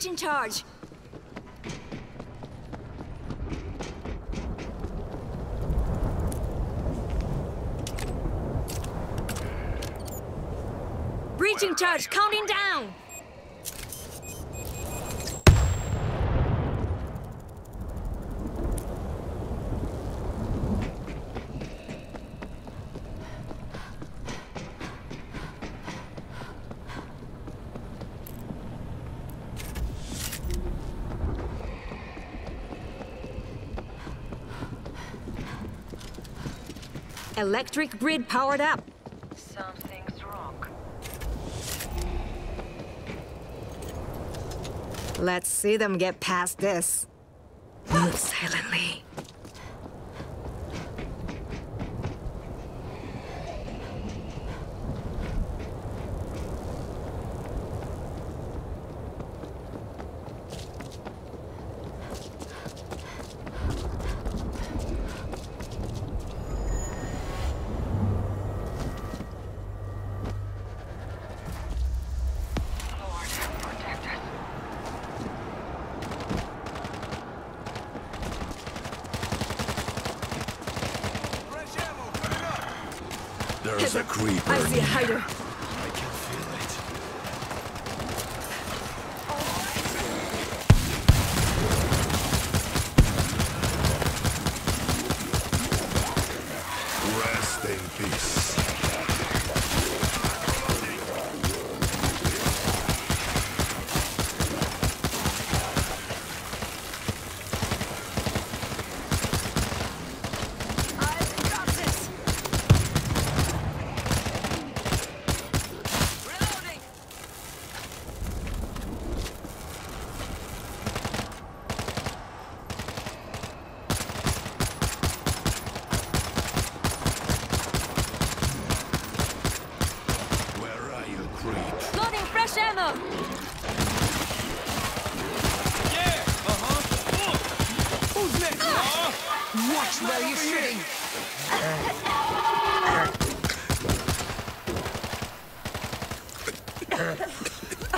I got a breach in charge. Breaching charge, counting down. Electric grid powered up. Something's wrong. Let's see them get past this.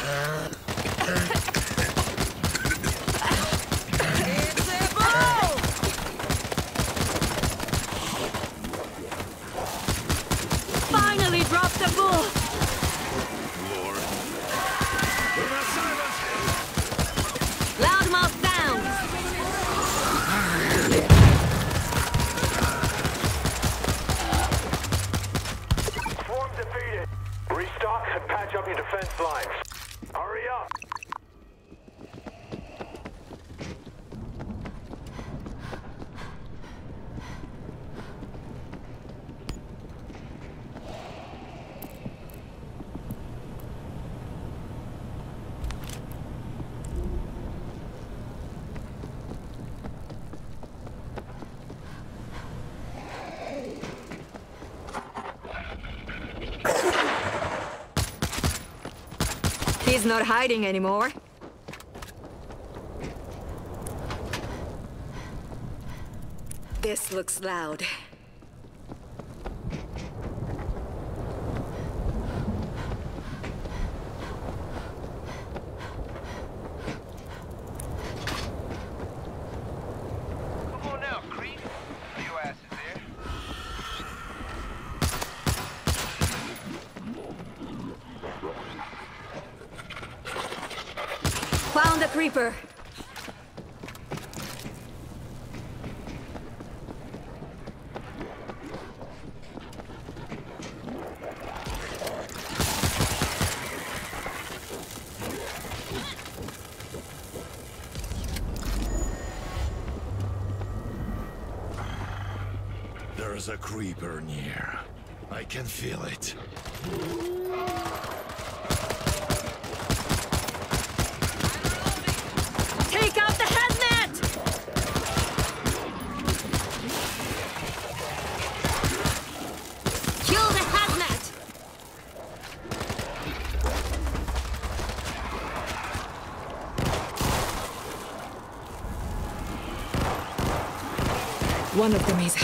Uh, uh. He's not hiding anymore. This looks loud. creeper near. I can feel it. Take out the hazmat! Kill the hazmat! One of them is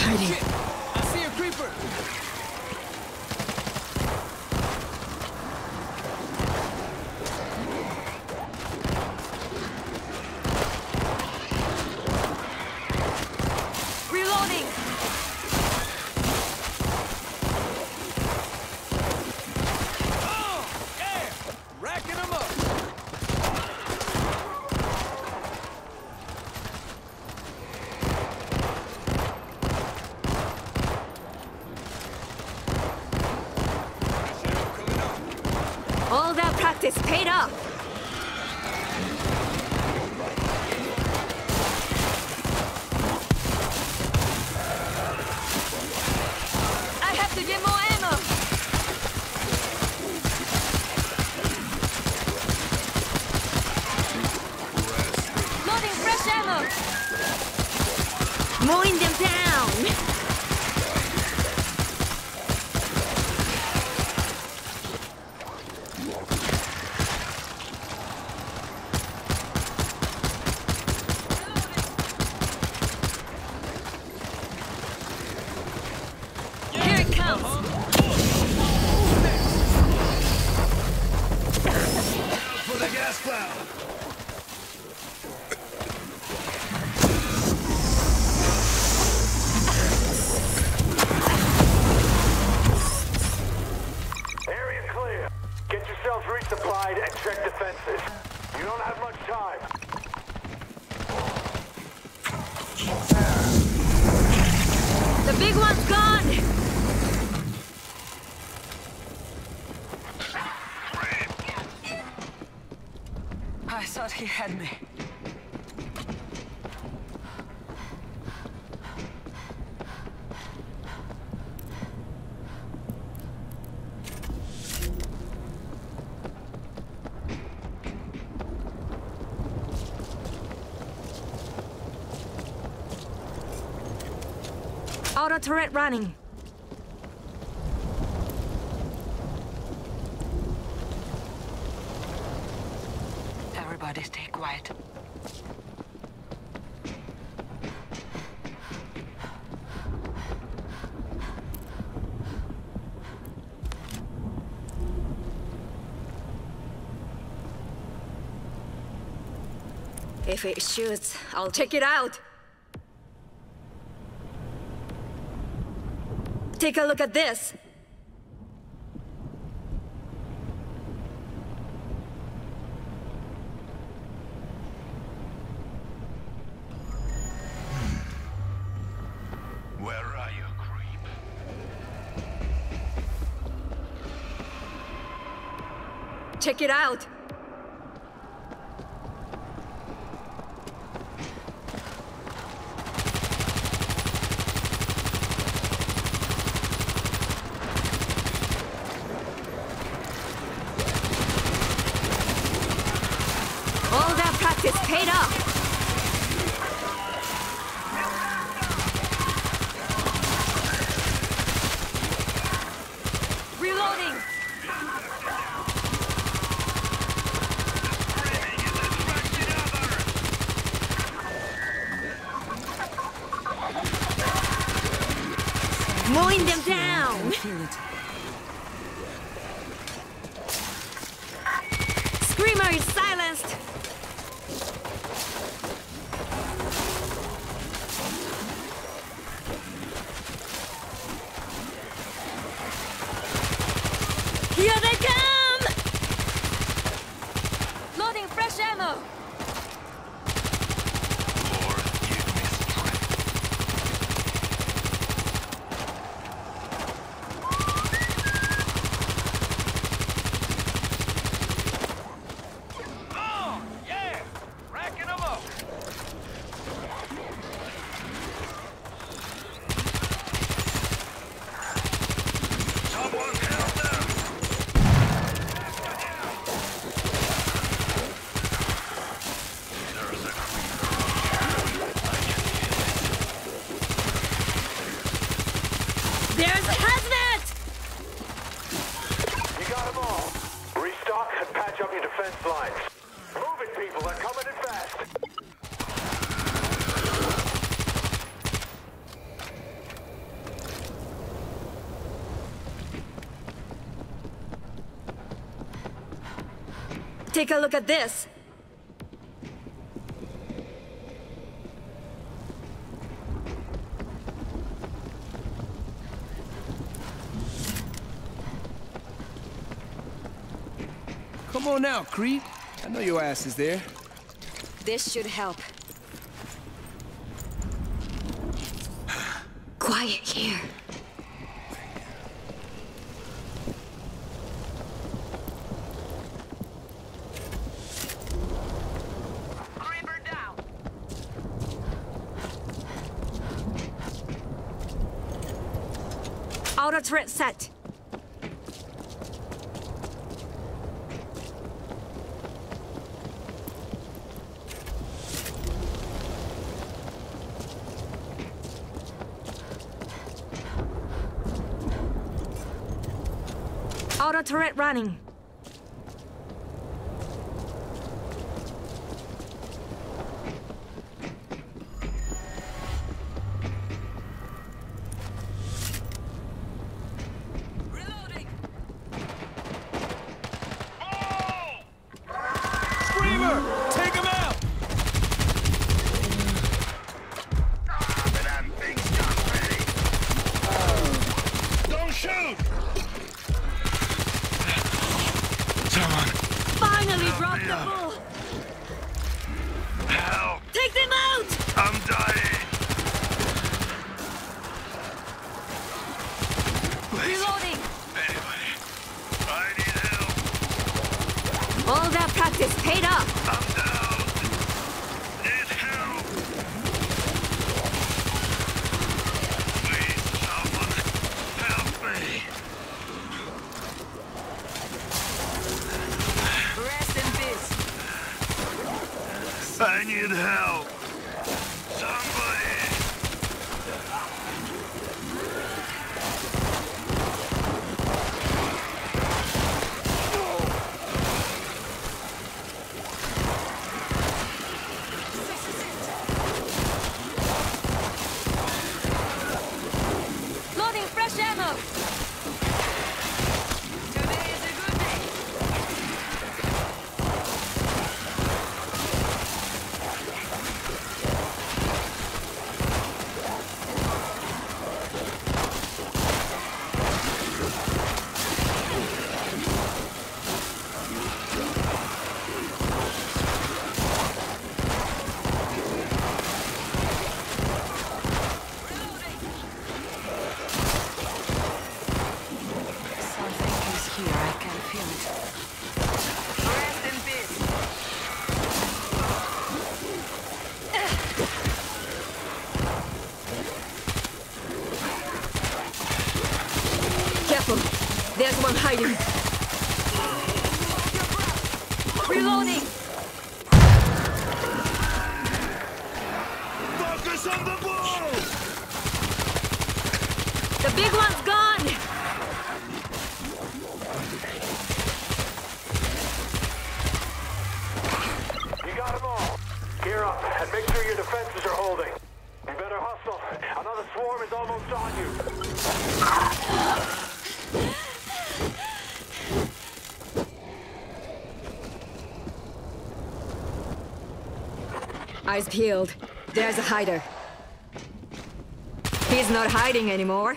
He had me. Auto turret running. If it shoots, I'll check it out. Take a look at this. check it out. Take a look at this. Come on now, Creed. I know your ass is there. This should help. Quiet here. turret set. Auto turret running. eyes peeled. There's a hider. He's not hiding anymore.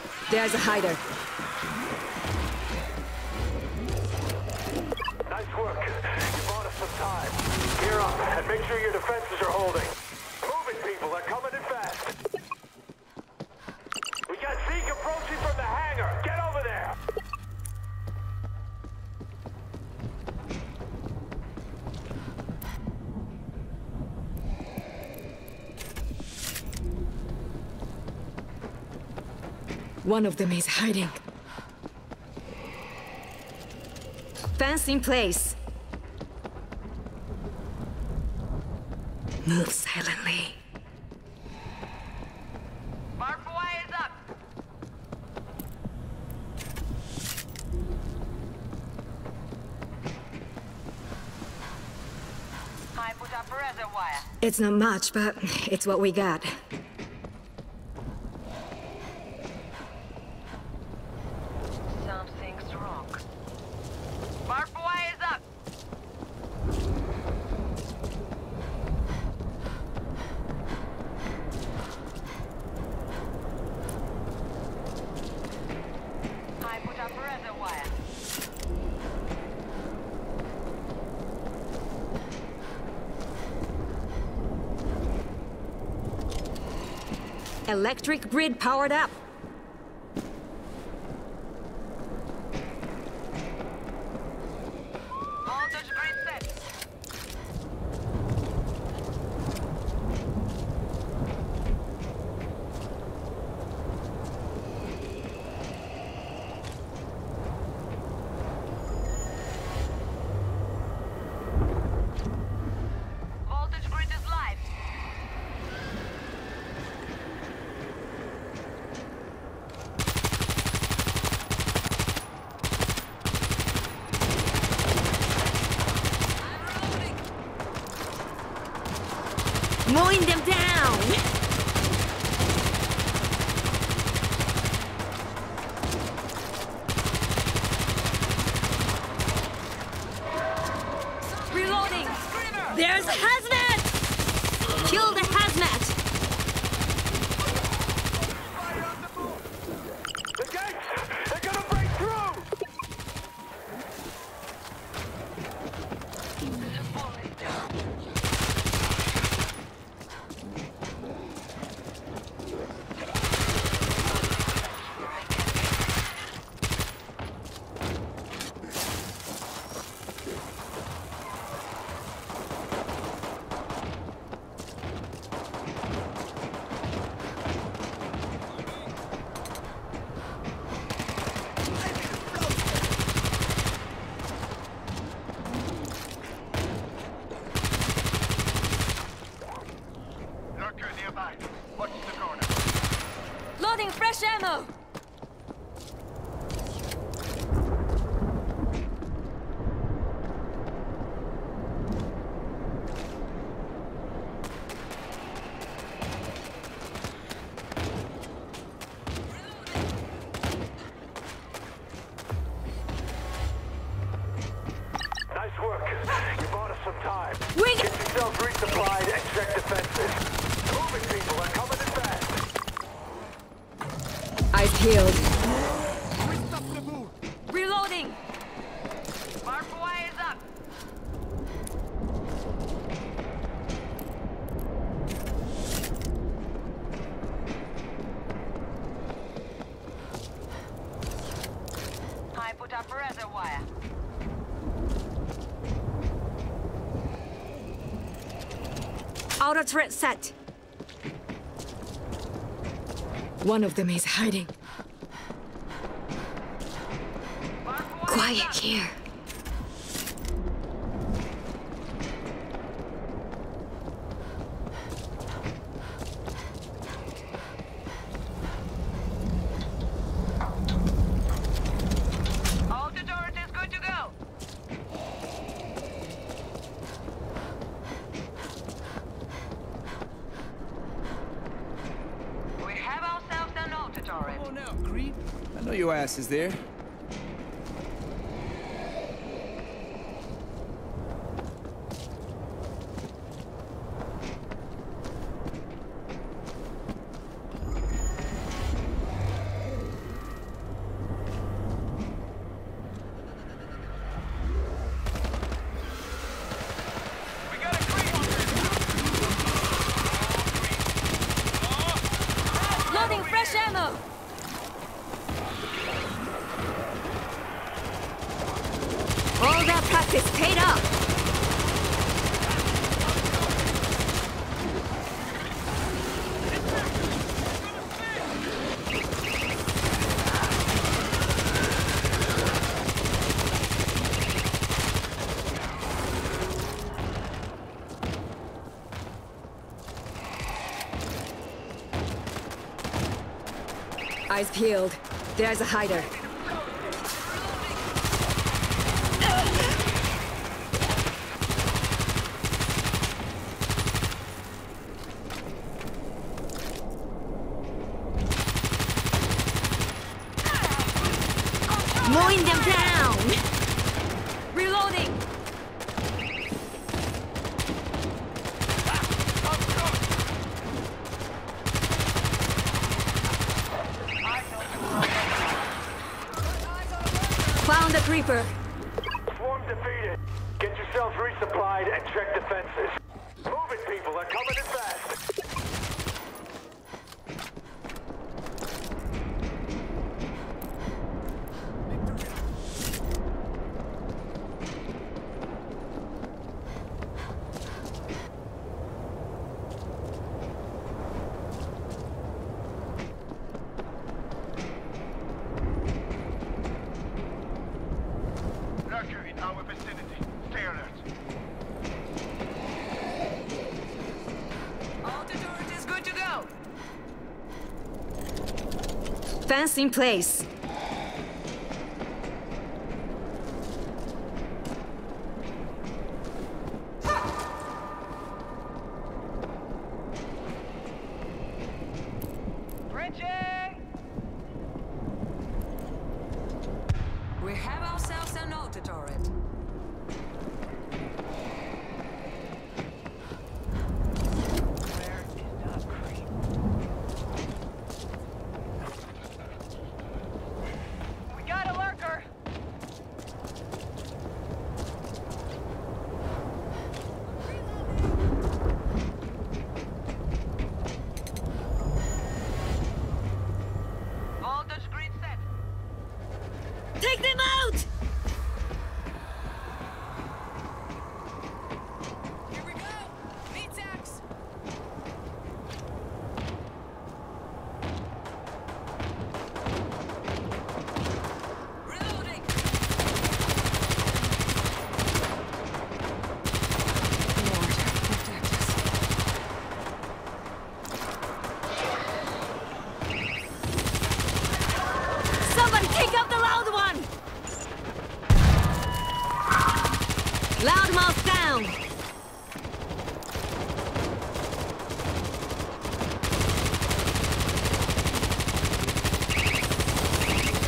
There's a hider. One of them is hiding. Fence in place. Move silently. It's not much, but it's what we got. electric grid powered up. turret set. One of them is hiding. I know your ass is there. eyes peeled. There's a hider. same place.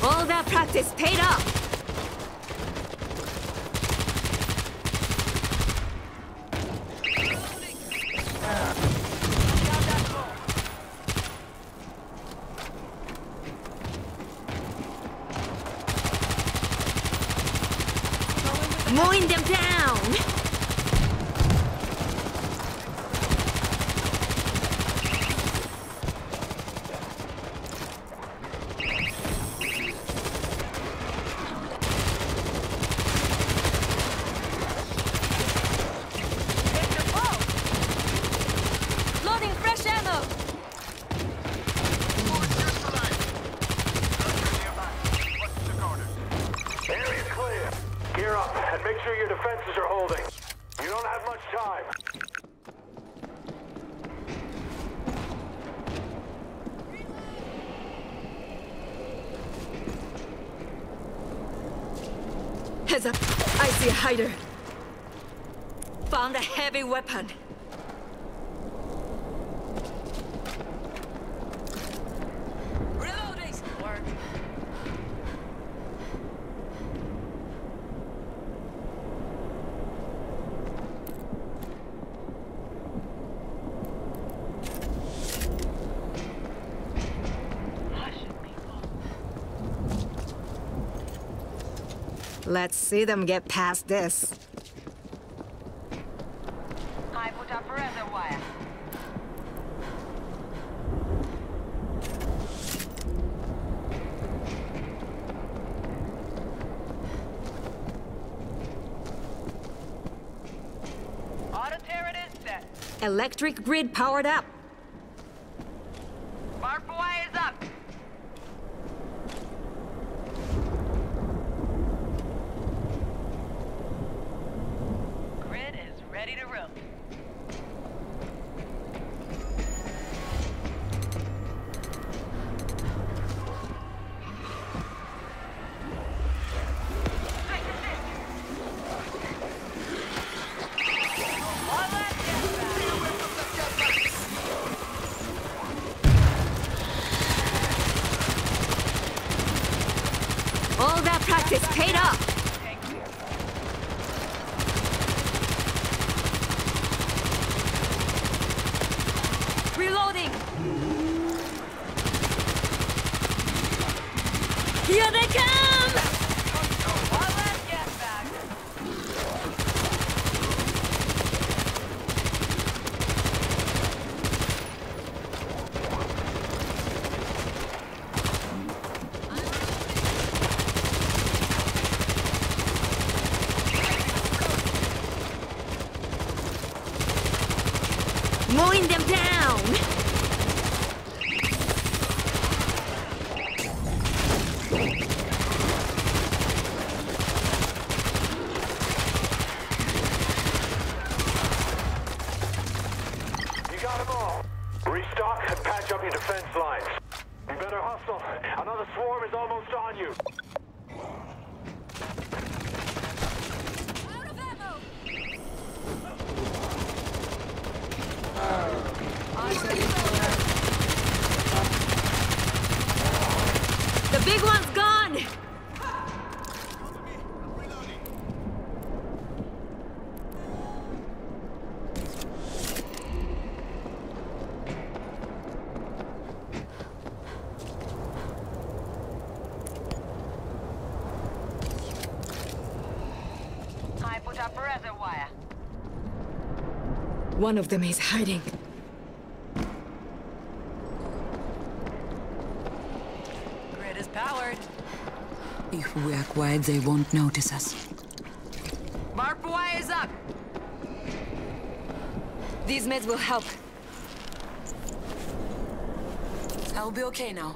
All that practice paid off. see them get past this. I put up. Auto-turret set. Electric grid powered up. One of them is hiding. Grid is powered. If we are quiet, they won't notice us. Mark wire is up! These meds will help. I'll be okay now.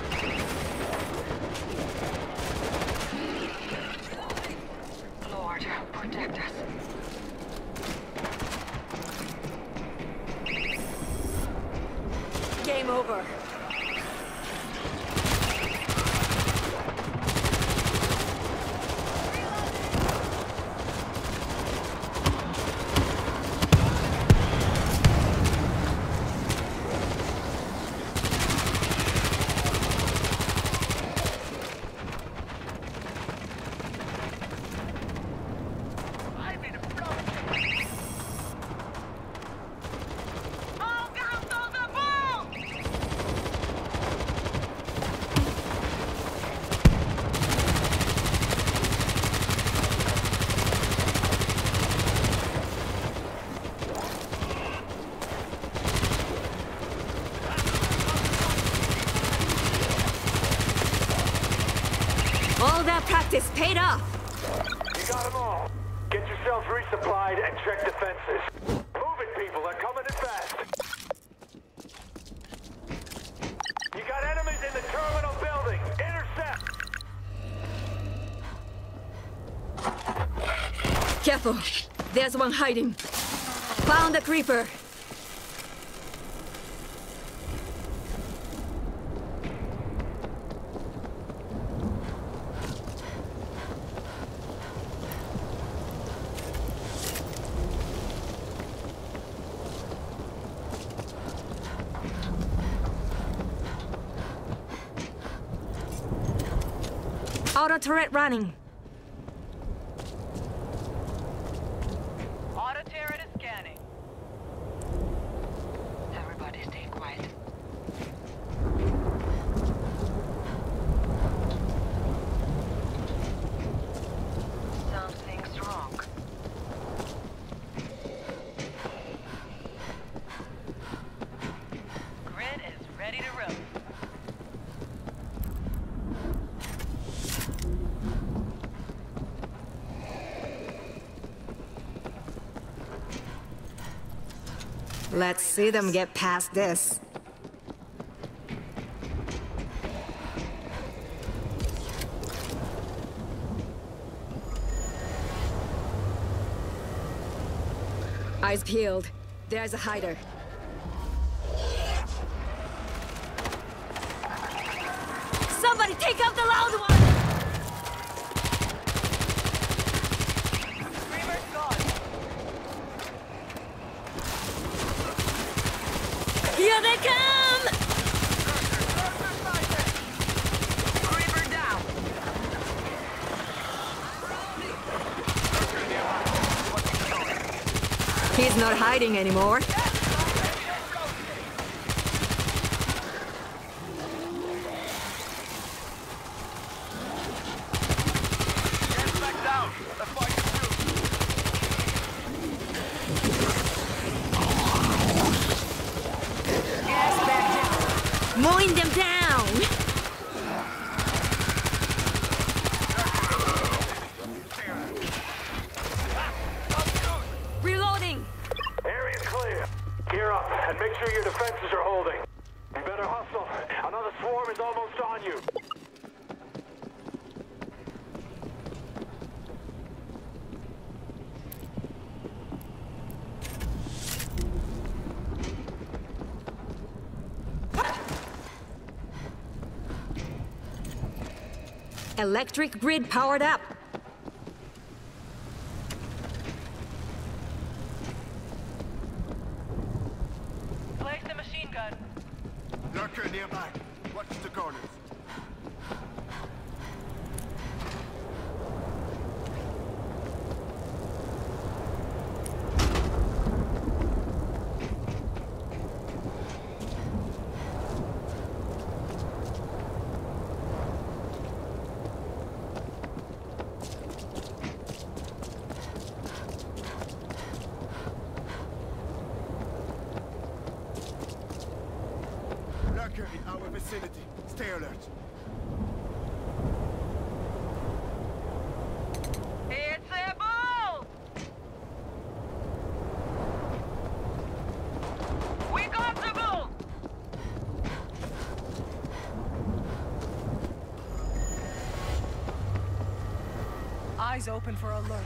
on hiding. Found the creeper. Auto turret running. Let's see them get past this. Eyes peeled. There's a hider. fighting anymore. electric grid powered up. open for alert.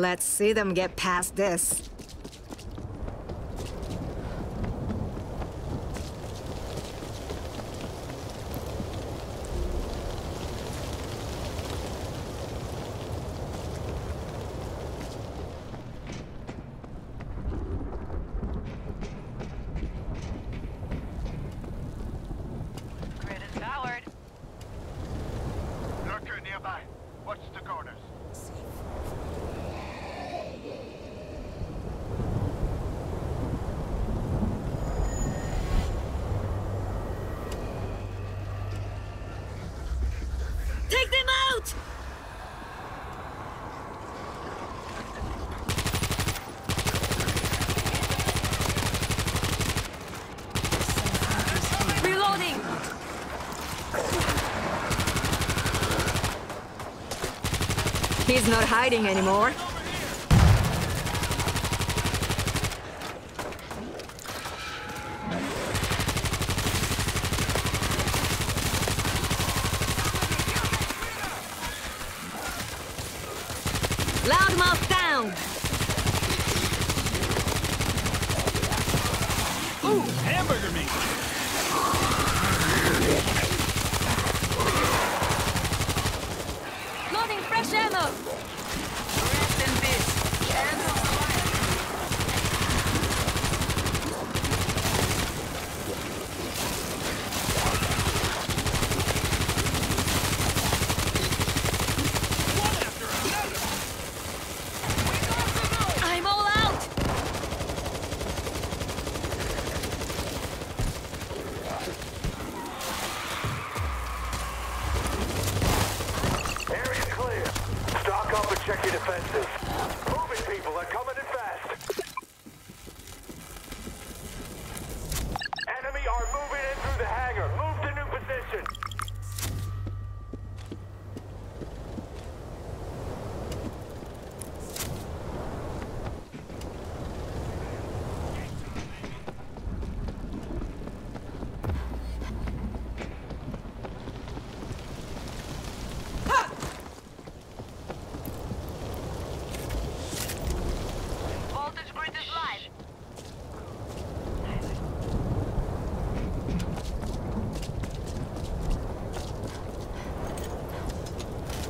Let's see them get past this. not hiding anymore.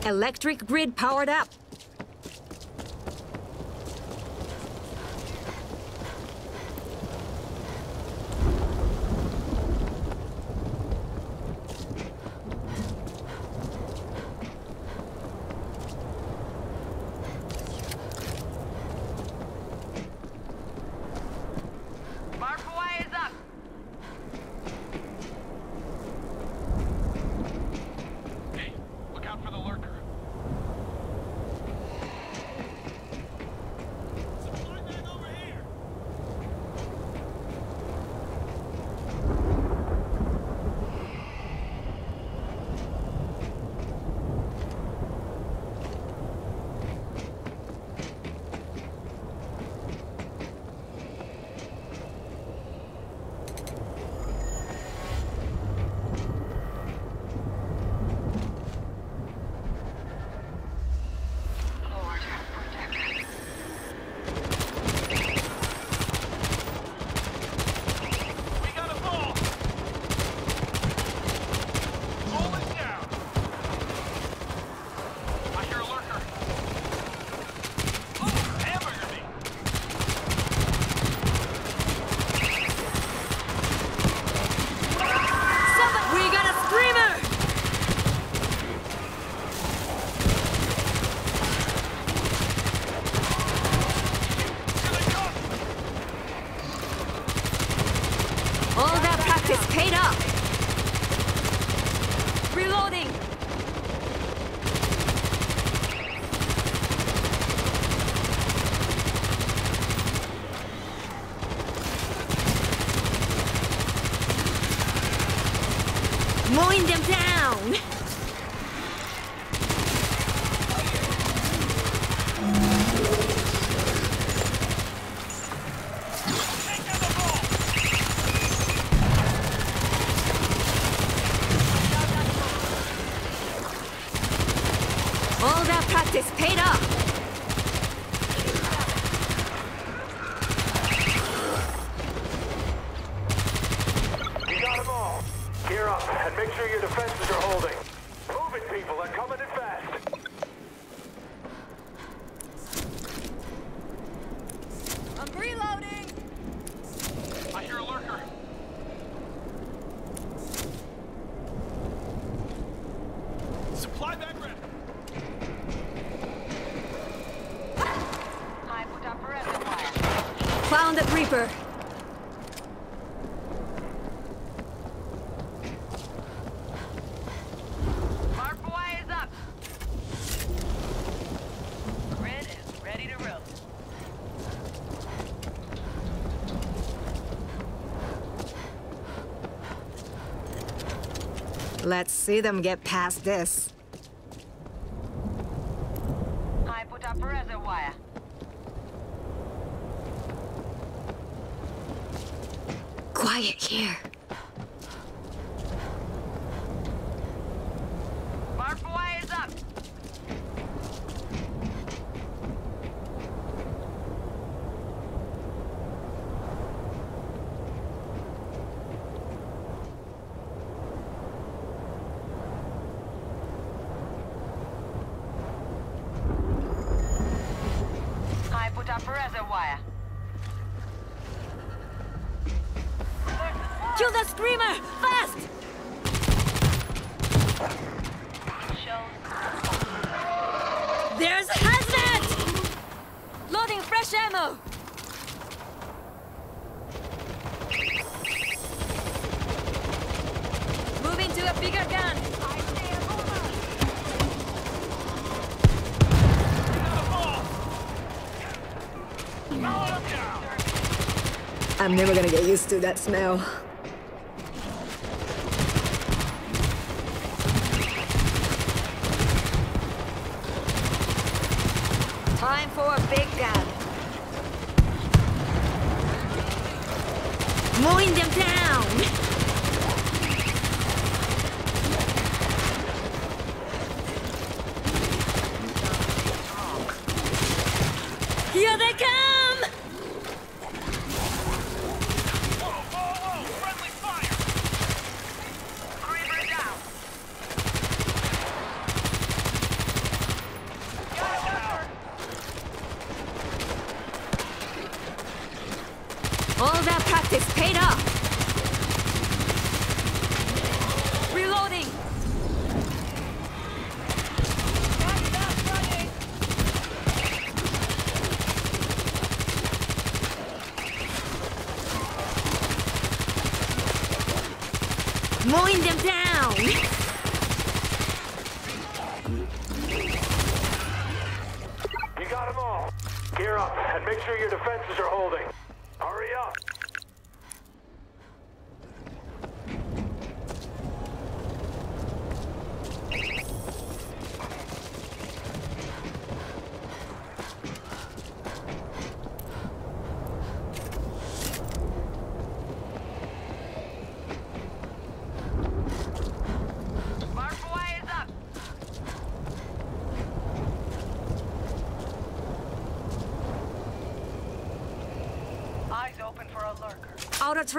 Electric grid powered up. Let's see them get past this. Kill the Screamer! Fast! There's Hazmat! Loading fresh ammo! Moving to a bigger gun! I'm never gonna get used to that smell.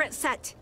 different set.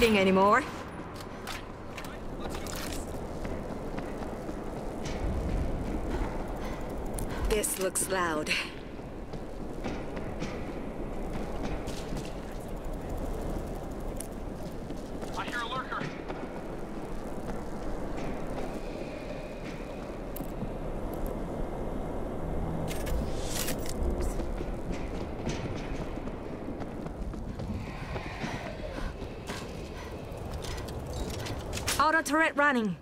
hiding anymore. This looks loud. Turret running.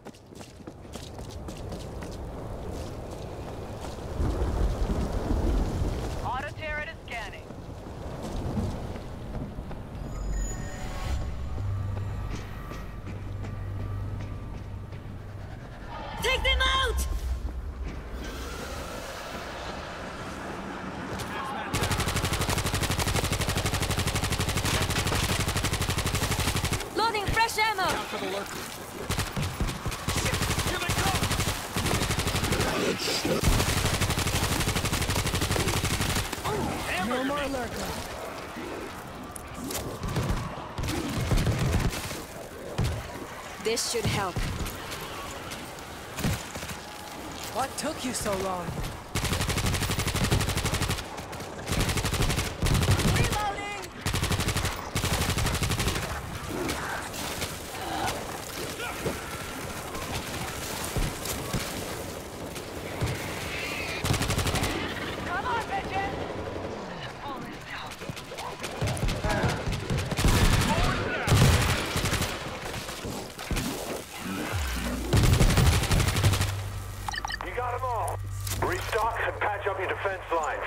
Restock and patch up your defense lines.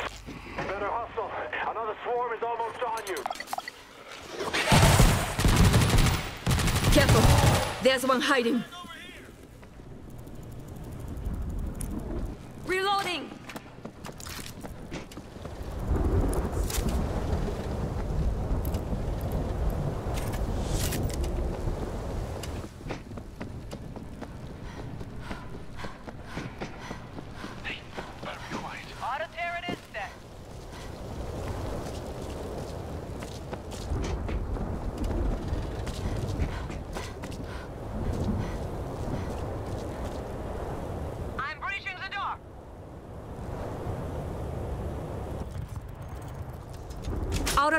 Better hustle. Another swarm is almost on you. Careful. There's one hiding. Reloading!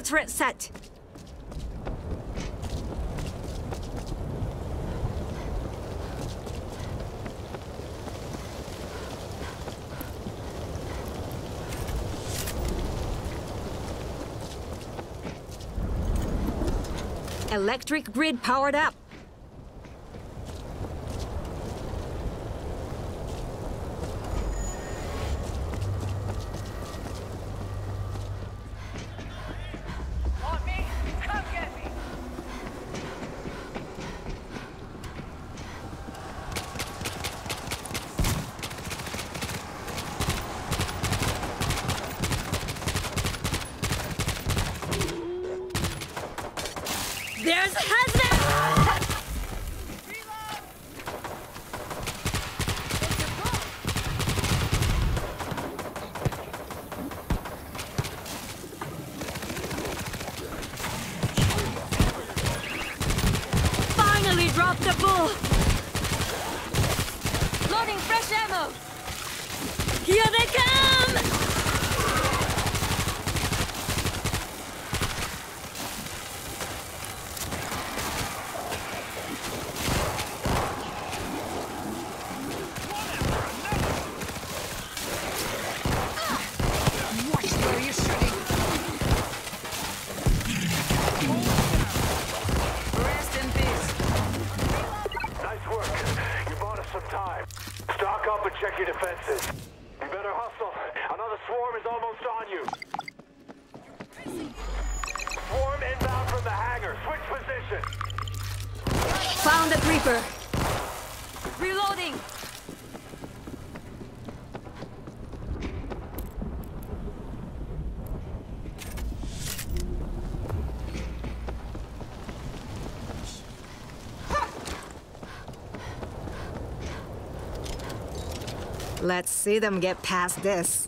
turret set. Electric grid powered up. see them get past this.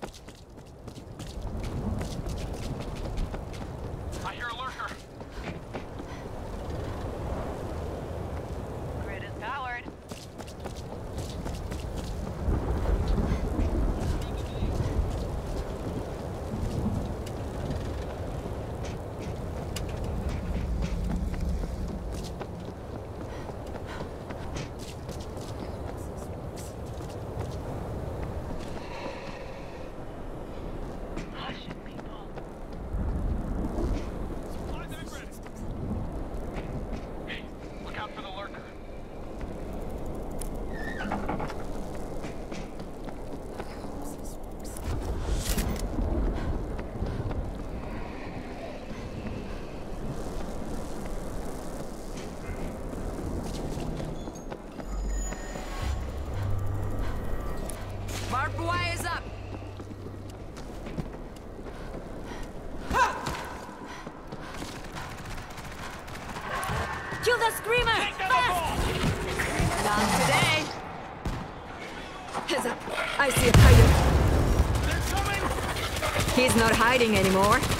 fighting anymore.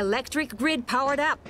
Electric grid powered up.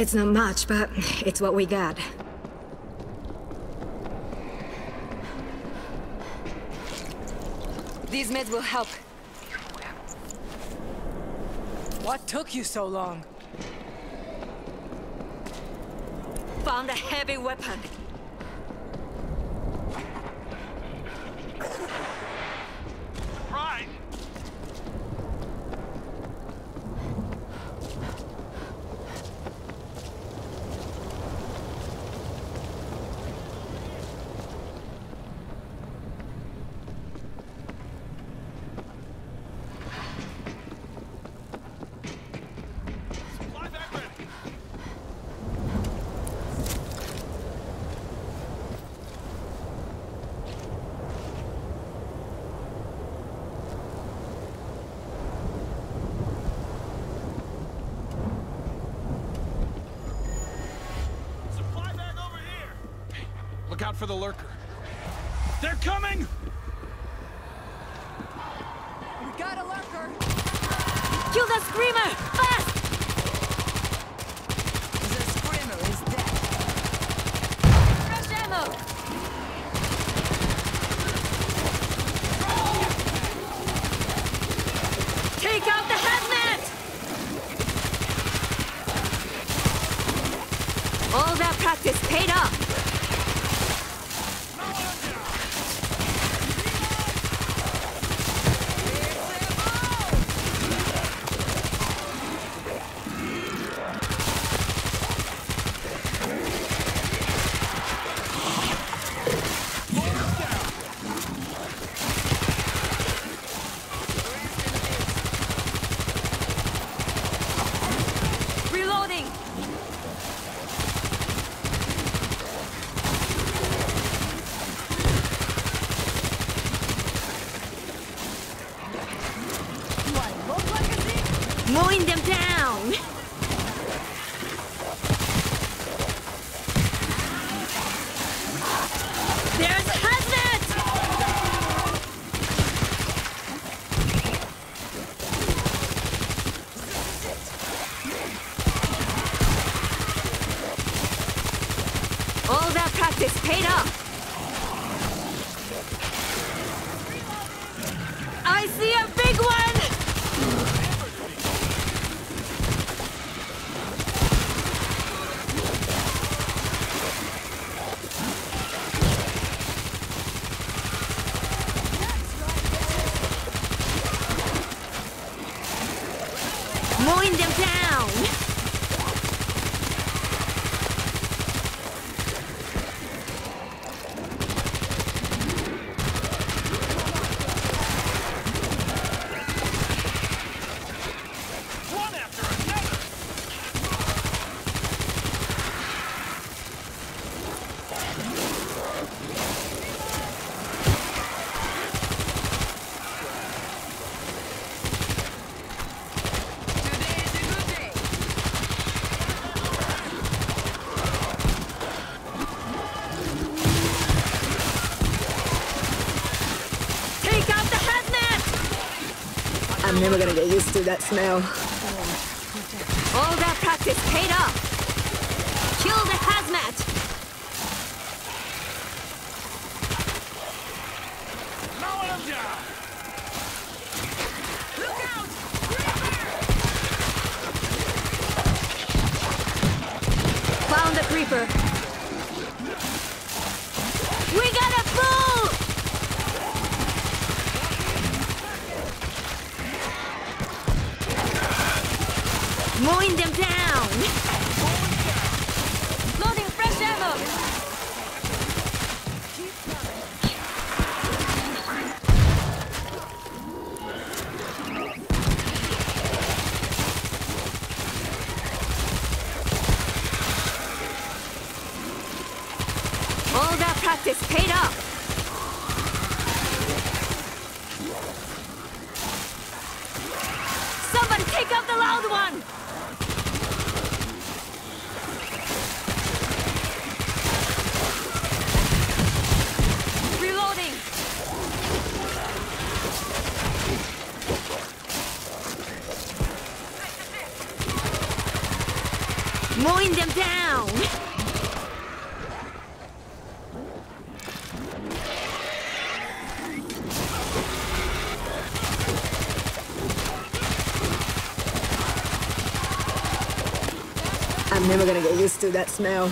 It's not much, but it's what we got. These meds will help. What took you so long? never gonna get used to that smell. to that smell.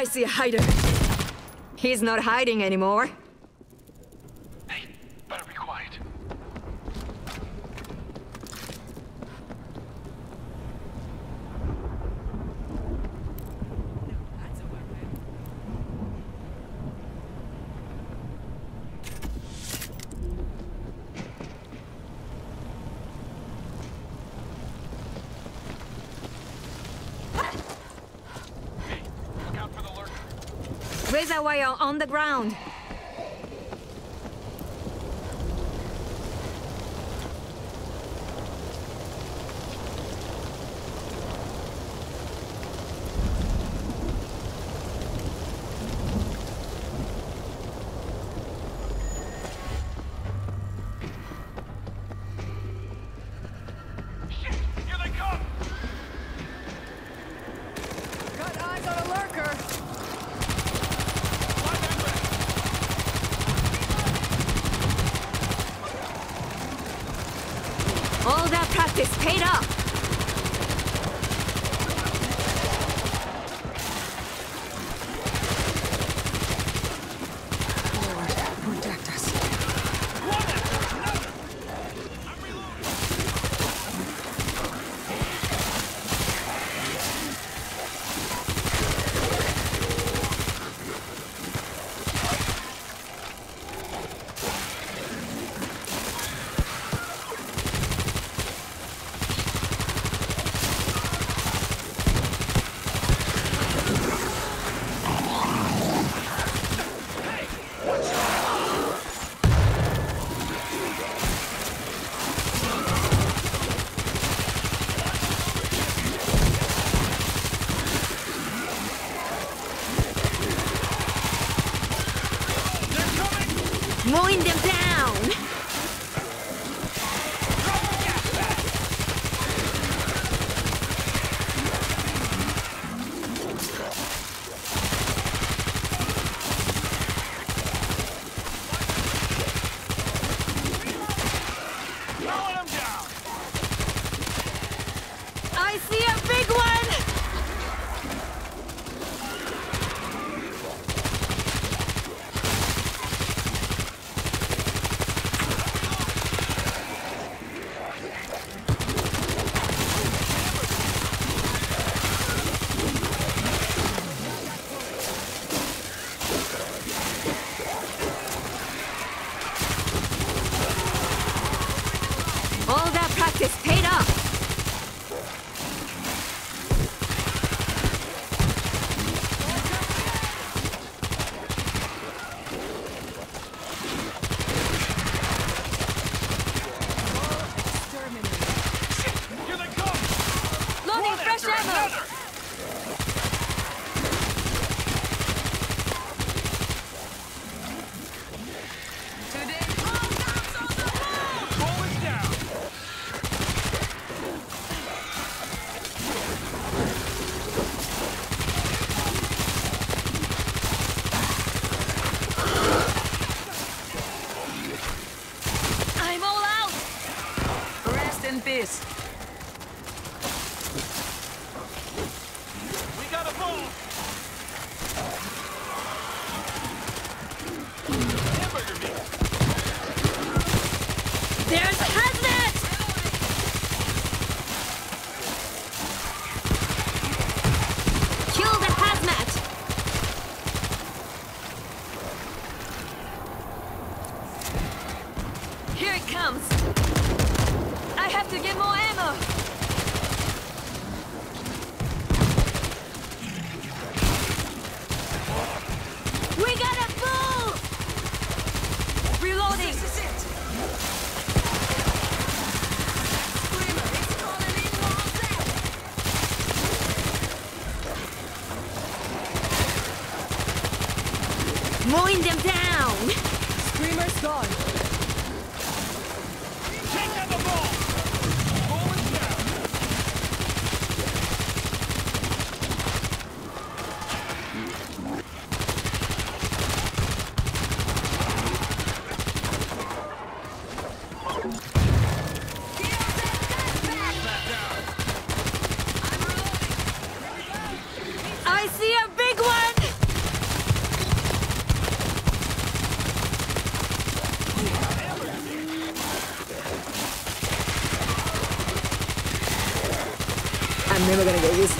I see a hider. He's not hiding anymore. on the ground. Flash ammo! Another.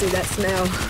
that smell.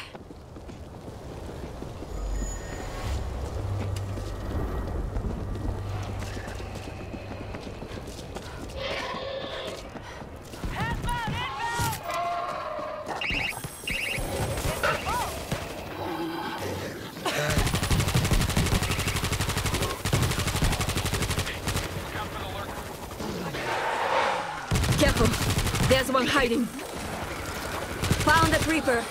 There's one hiding. Found that Reaper.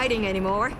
hiding anymore.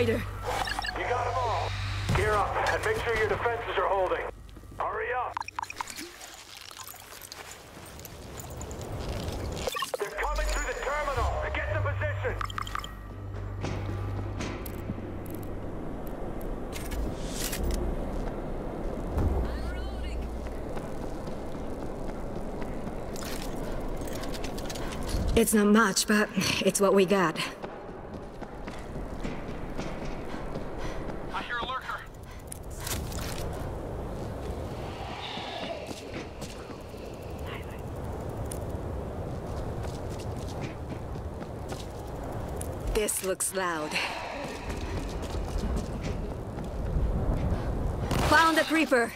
fighter. You got them all. Gear up and make sure your defenses are holding. Hurry up. They're coming through the terminal. Get position. It's not much, but it's what we got. loud. Found a creeper.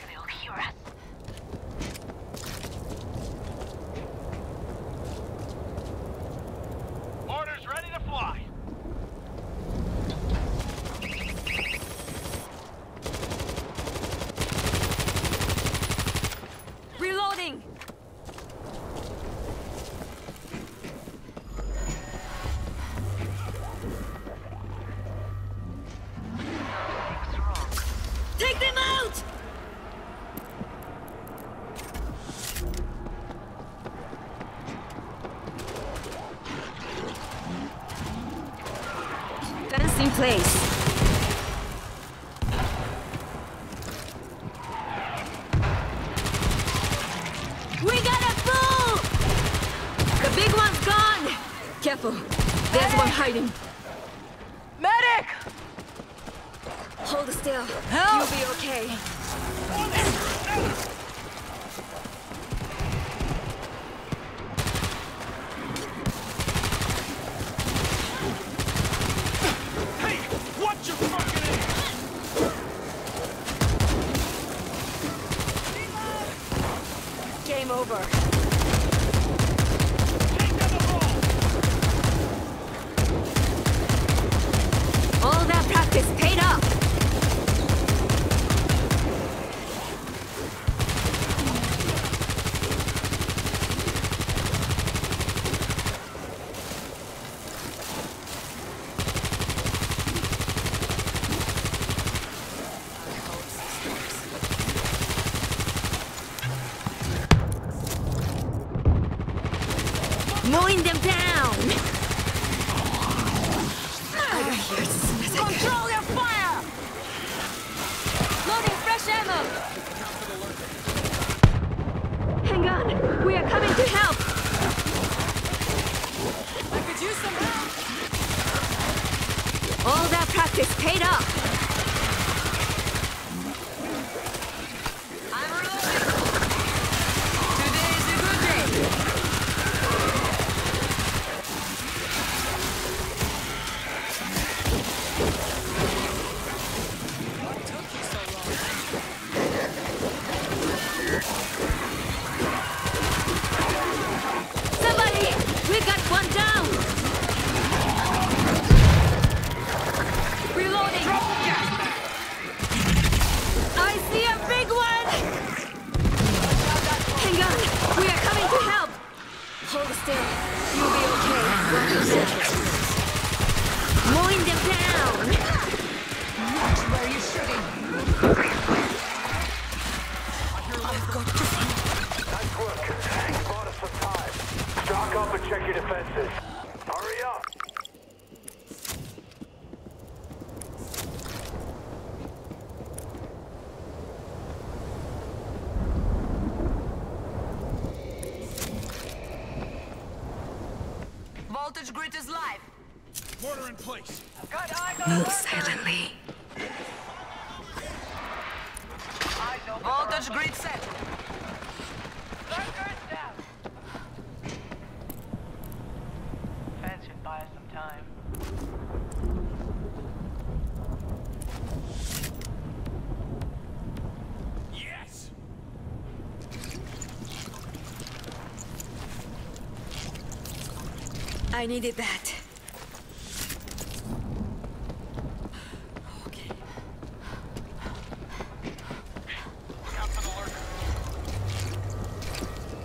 I needed that.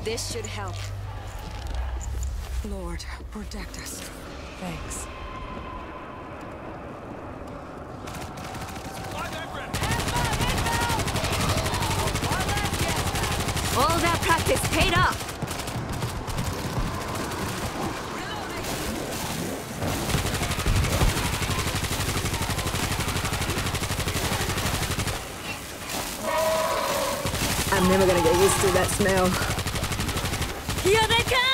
This should help. Lord, protect us. Thanks. All that practice paid off! that smell. Here they come!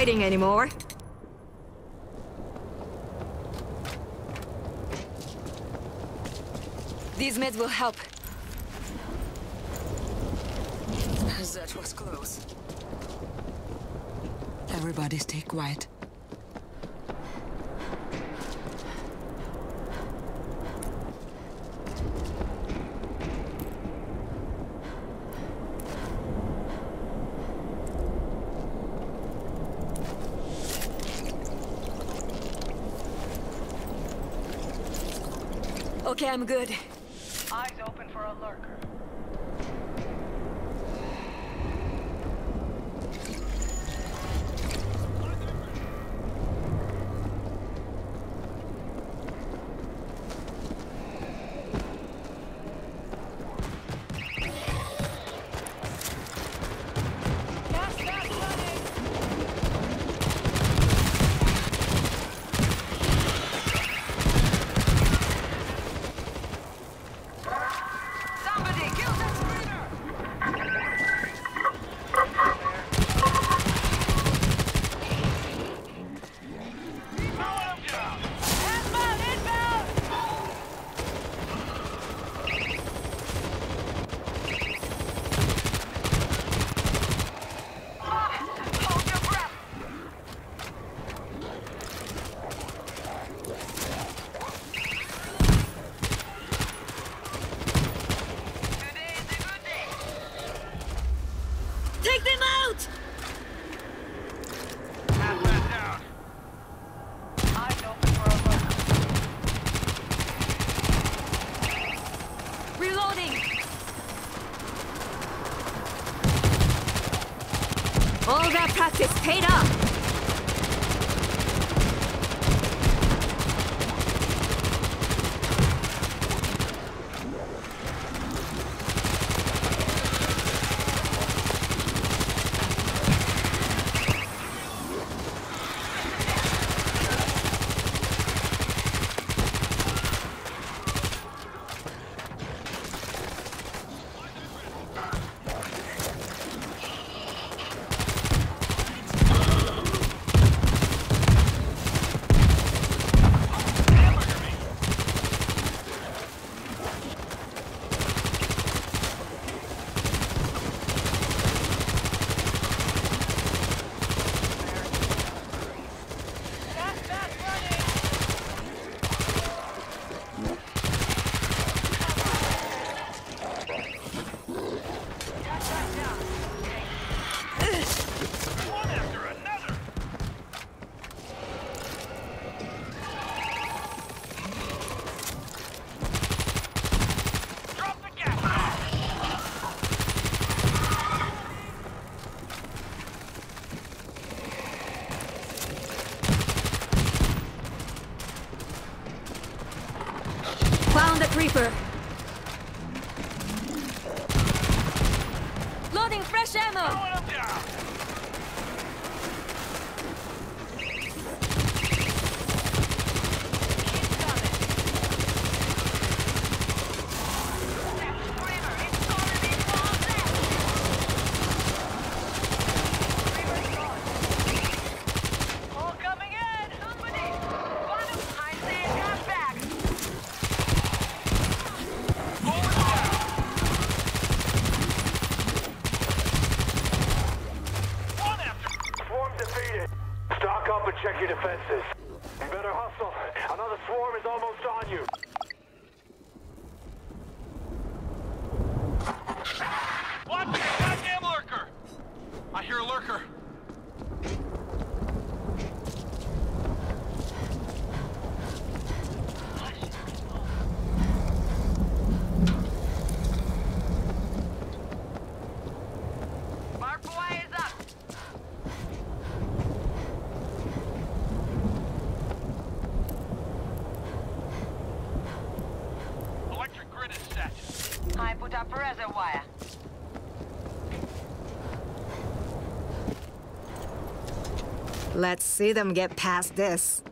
hiding anymore. These meds will help. Okay, I'm good. Eyes open for a lurker. Let's see them get past this.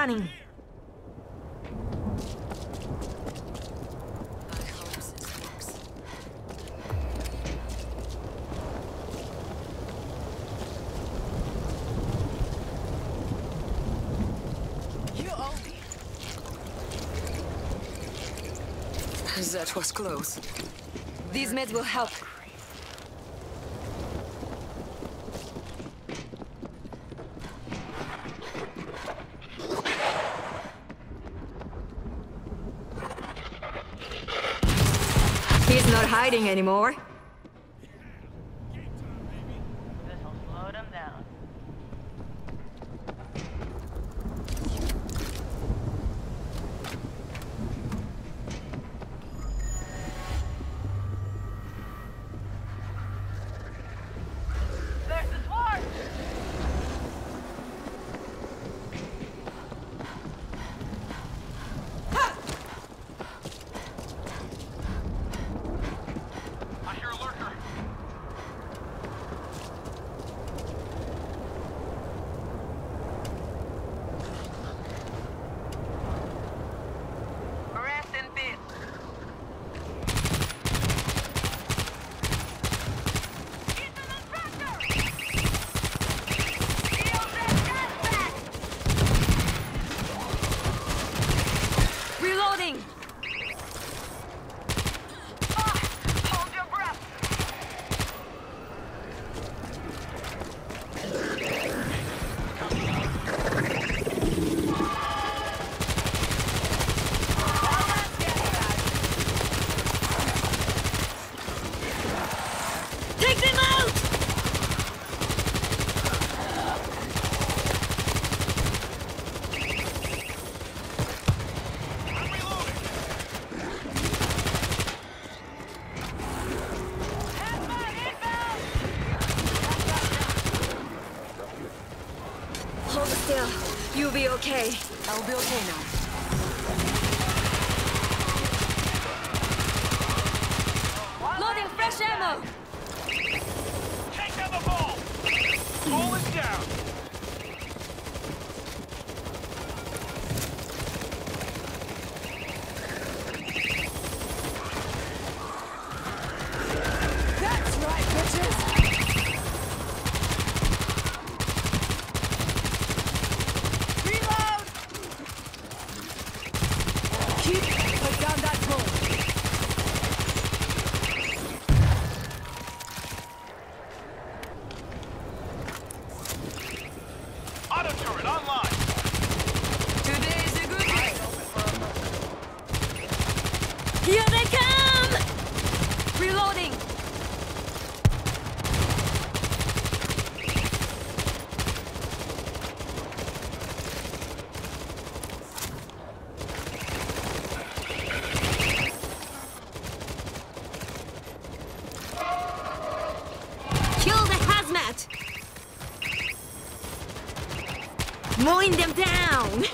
running. That was close. These meds will help. fighting anymore. building. Mowing them down!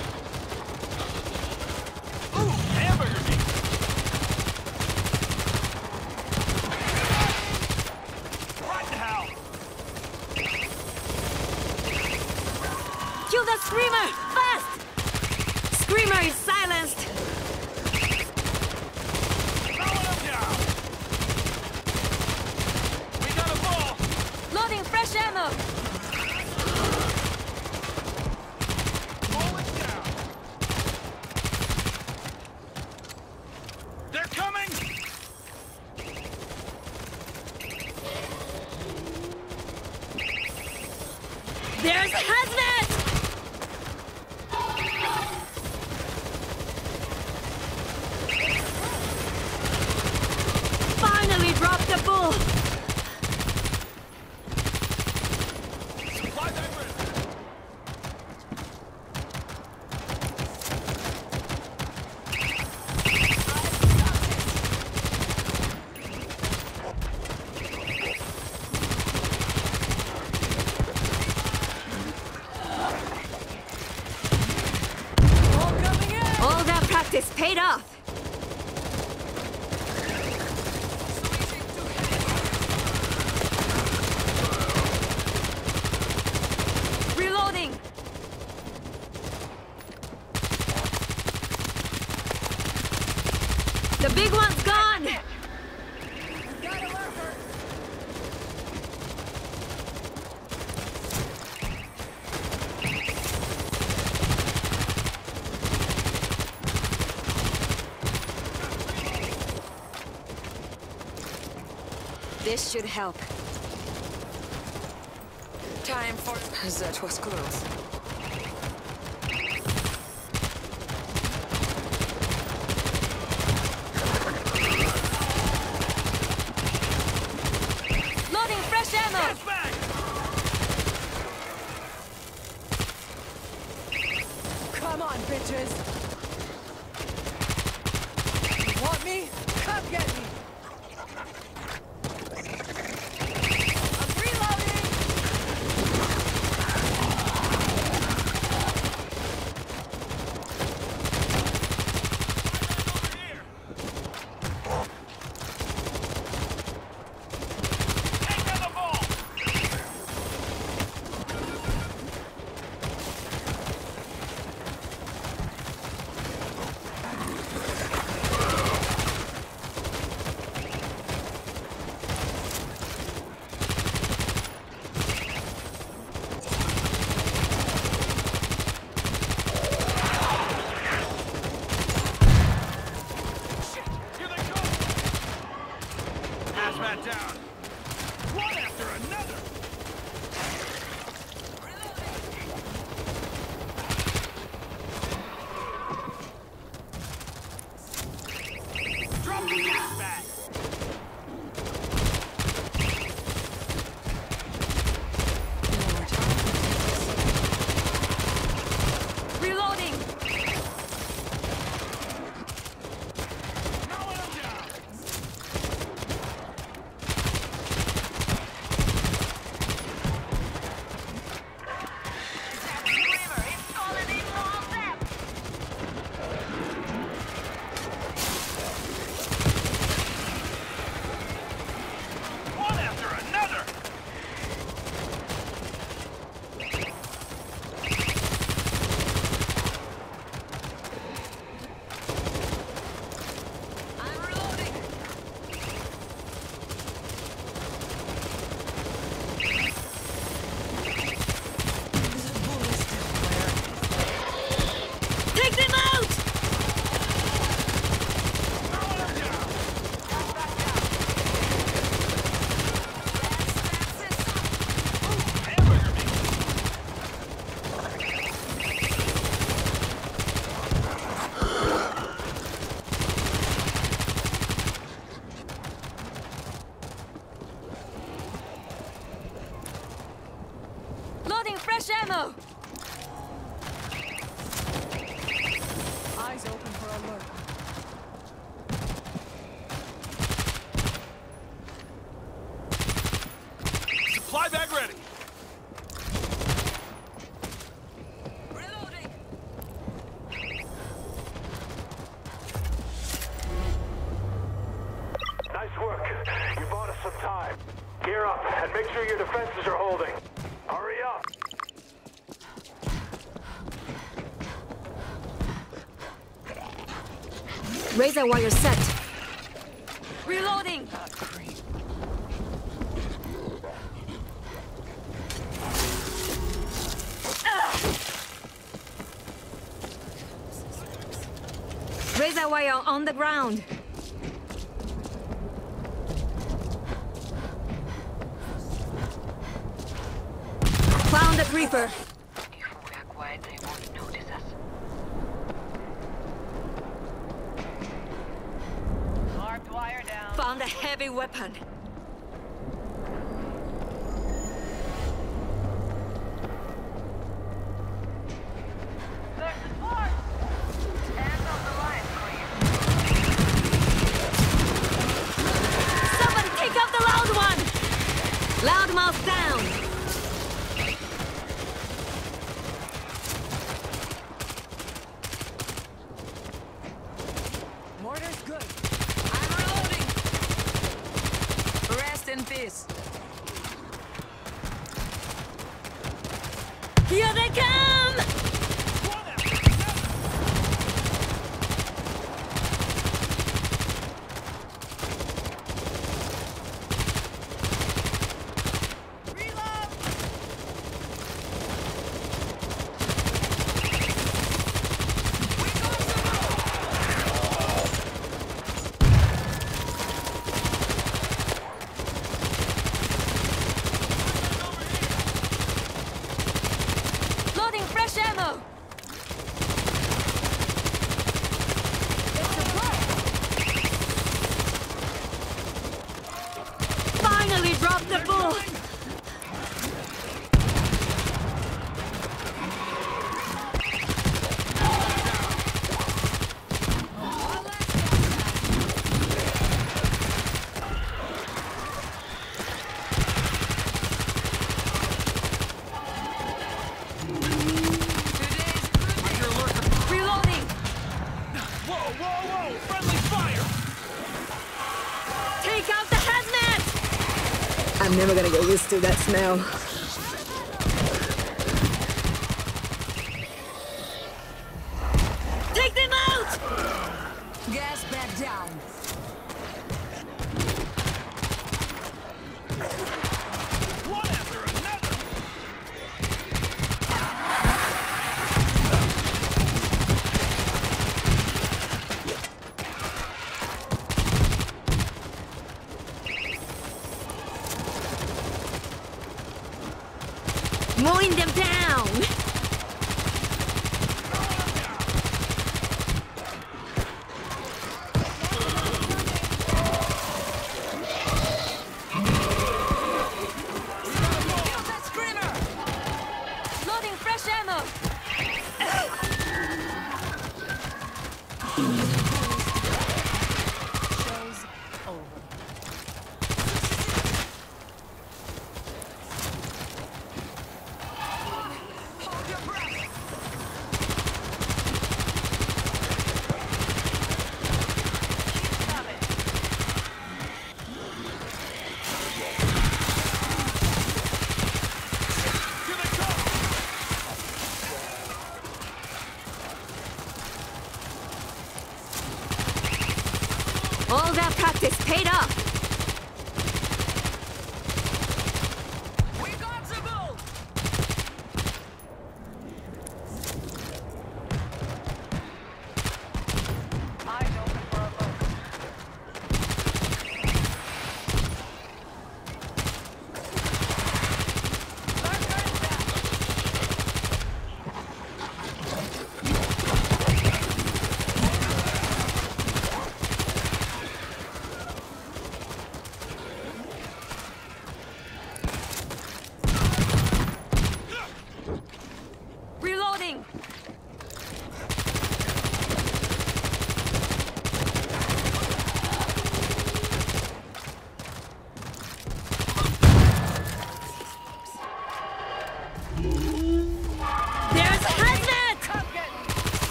should help. Time for... That was close. laser while you're set. Reloading! Razor wire on the ground. never gonna get used to that smell.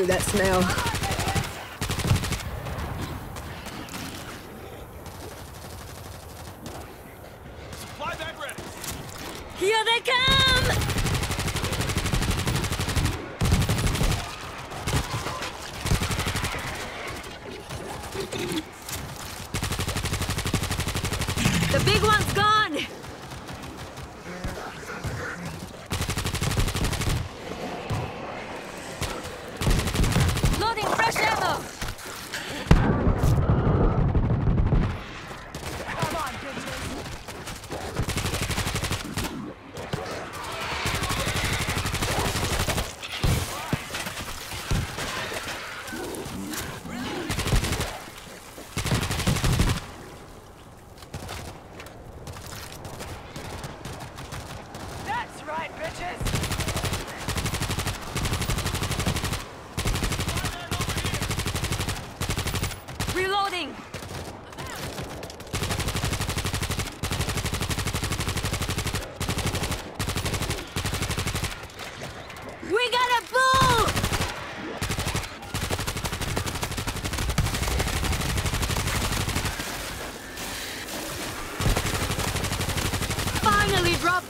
through that smell.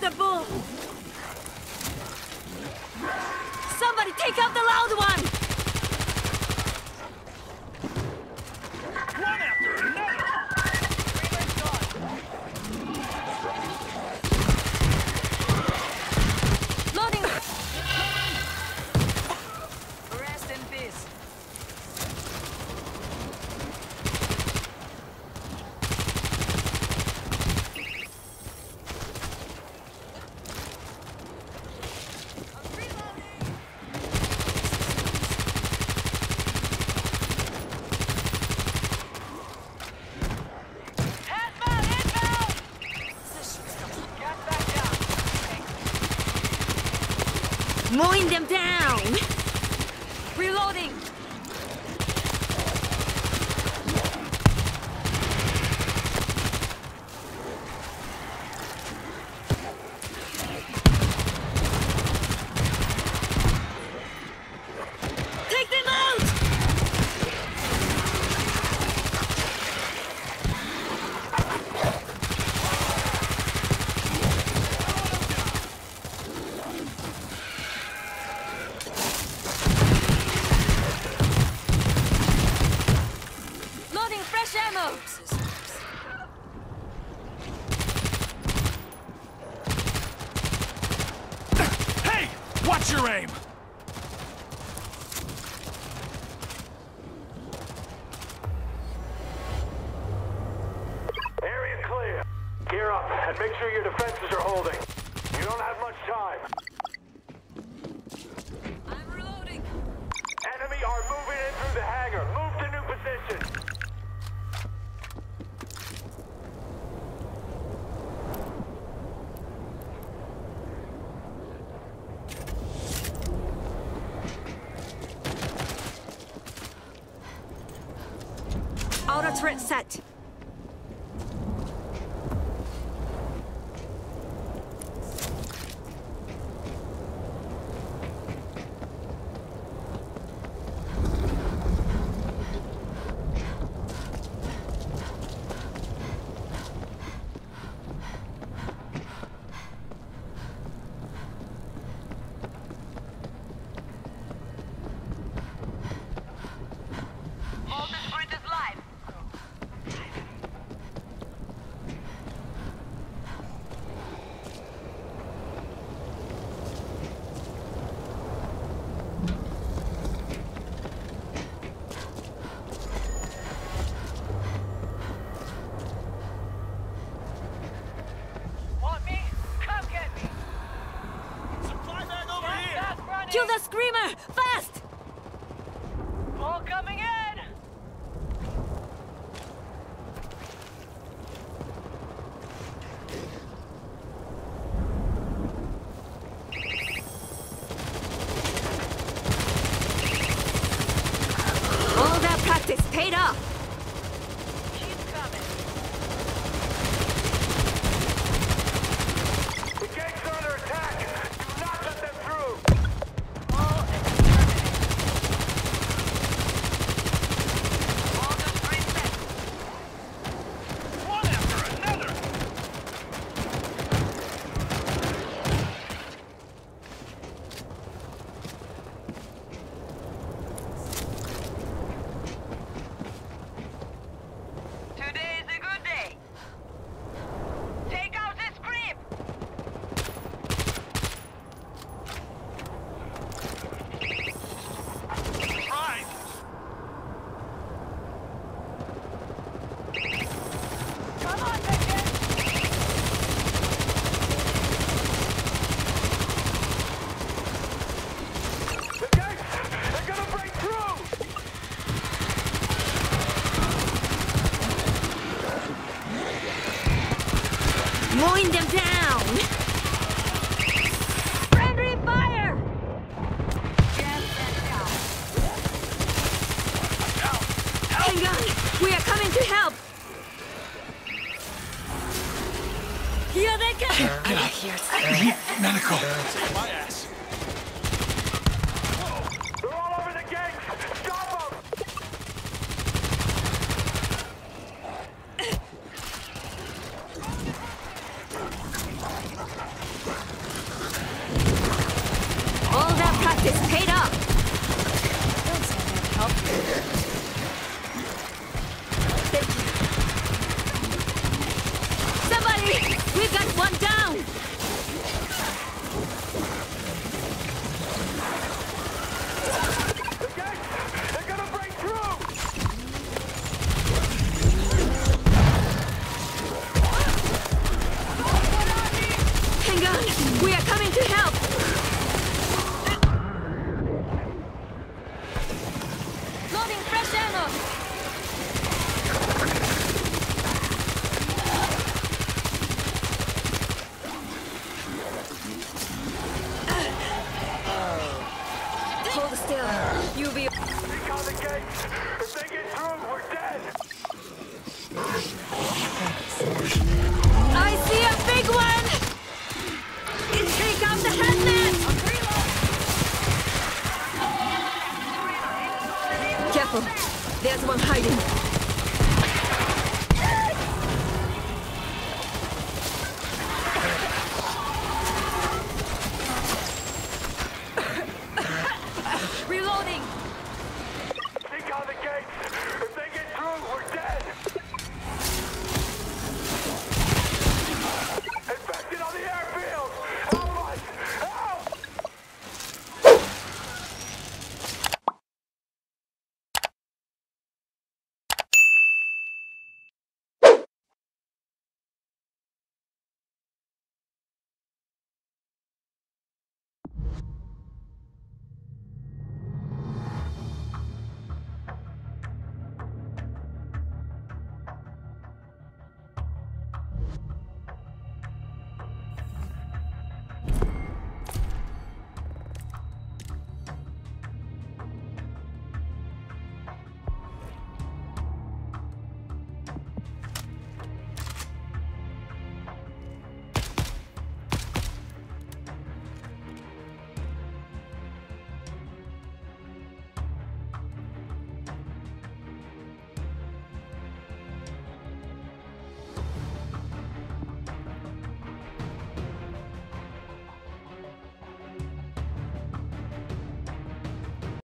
the bull! Somebody take out the loud one!